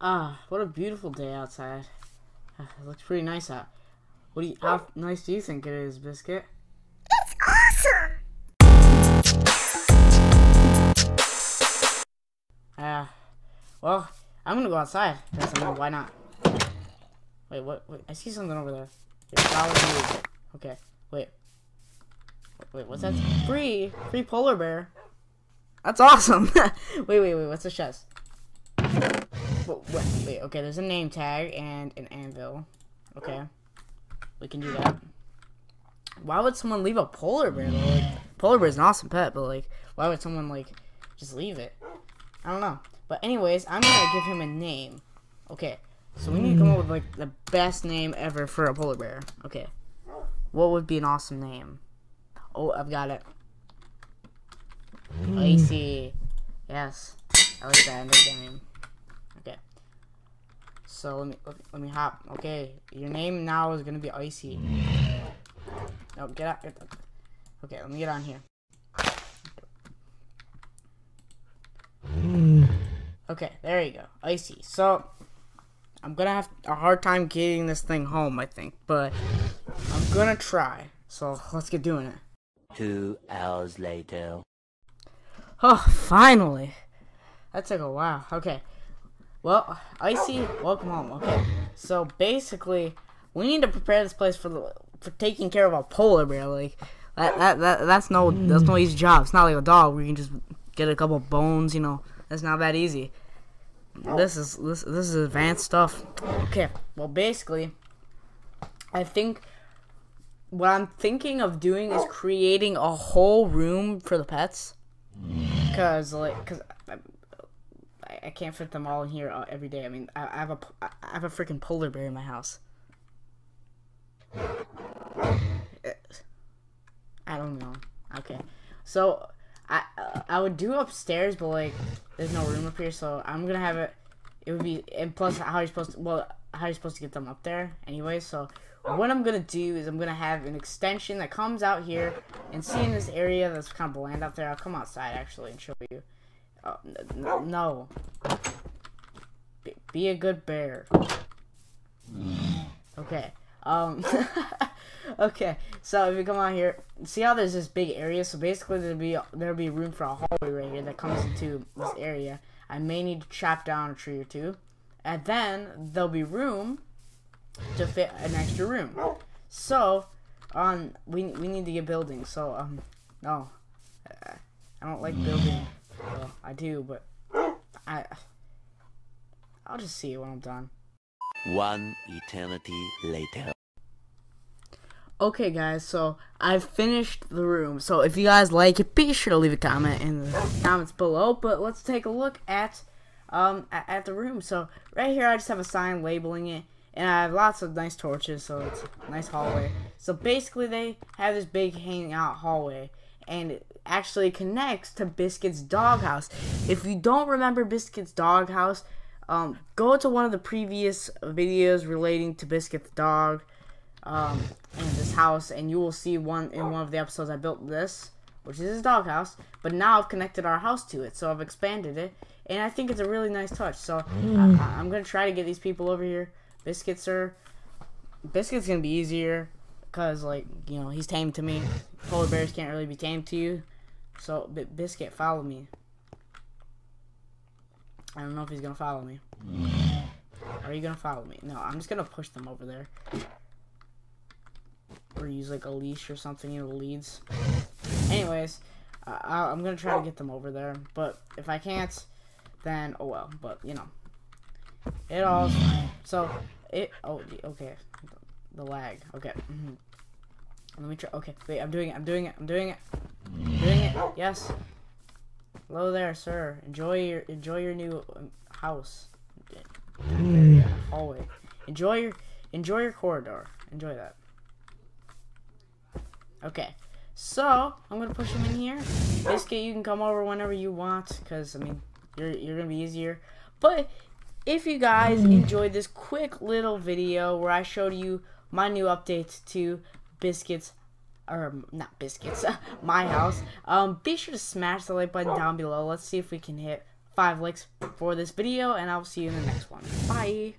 Ah, what a beautiful day outside. Ah, It looks pretty nice out. What do you, how nice do you think it is, Biscuit? It's awesome! Ah, well, I'm gonna go outside. 'cause, I mean, why not? Wait, what, wait, I see something over there. It's probably you. Okay, wait. Wait, what's that? Free! Free polar bear. That's awesome! wait, wait, wait, what's the chest? Wait, wait, okay, there's a name tag and an anvil. Okay. We can do that. Why would someone leave a polar bear though? Like, polar bear is an awesome pet, but like, why would someone like just leave it? I don't know. But anyways, I'm gonna give him a name. Okay. So we need to come up with like the best name ever for a polar bear. Okay. What would be an awesome name? Oh, I've got it. Icy. Yes. I like that. I like that name. So let me let, let me hop. Okay. Your name now is gonna be Icy. No, get out. Get, okay, let me get on here. Okay, there you go. Icy. So, I'm gonna have a hard time getting this thing home, I think. But, I'm gonna try. So, let's get doing it. Two hours later. Oh, finally. That took a while. Okay. Well, Icy, welcome home. Okay. So, basically, we need to prepare this place for the for taking care of a polar bear. Like, that, that, that that's no that's no easy job. It's not like a dog where you can just get a couple bones, you know. That's not that easy. This is this this is advanced stuff. Okay. Well, basically, I think what I'm thinking of doing is creating a whole room for the pets. Cause like, cause I, I, can't fit them all in here uh, every day. I mean, I, I have a I have a freaking polar bear in my house. I don't know. Okay, so I uh, I would do upstairs, but like, there's no room up here, so I'm gonna have it. It would be and plus how are you supposed to well how are you supposed to get them up there anyway. So what I'm gonna do is I'm gonna have an extension that comes out here and see in this area that's kind of bland out there. I'll come outside actually and show you. Oh, n- n- no. Be, be a good bear. Okay. Um. okay. So if you come out here, see how there's this big area. So basically, there'll be there'll be room for a hallway right here that comes into this area. I may need to chop down a tree or two, and then there'll be room to fit an extra room. So, um, we we need to get building. So, um, no, uh, I don't like building. Well, I do, but I I'll just see it when I'm done. One eternity later. Okay, guys, so I've finished the room. So if you guys like it, be sure to leave a comment in the comments below. But let's take a look at um at, at the room. So right here, I just have a sign labeling it, and I have lots of nice torches. So it's a nice hallway. So basically, they have this big hangout hallway, and it actually connects to Biscuit's doghouse. If you don't remember Biscuit's doghouse, um, go to one of the previous videos relating to Biscuit's dog um, in this house, and you will see one in one of the episodes I built this, which is his doghouse. But now I've connected our house to it, so I've expanded it, and I think it's a really nice touch. So I, I'm gonna try to get these people over here. Biscuits are Biscuit's gonna be easier, cause like you know he's tamed to me. Polar bears can't really be tamed to you, so B- Biscuit follow me. I don't know if he's gonna follow me. Are you gonna follow me? No, I'm just gonna push them over there or use like a leash or something, you know, leads. Anyways, uh, I'm gonna try to get them over there, but if I can't, then oh well. But you know, it all. So it oh okay, the lag. Okay, hmm let me try. Okay, wait, I'm doing it. I'm doing it. I'm doing it. I'm doing it. Yes. Hello there, sir. Enjoy your enjoy your new um, house. Area, hallway. Enjoy your enjoy your corridor. Enjoy that. Okay, so I'm gonna push him in here. Biscuit, you can come over whenever you want, cause I mean, you're you're gonna be easier. But if you guys enjoyed this quick little video where I showed you my new updates to Biscuits, or not Biscuits, my house, um, be sure to smash the like button down below. Let's see if we can hit five likes for this video, and I'll see you in the next one. Bye.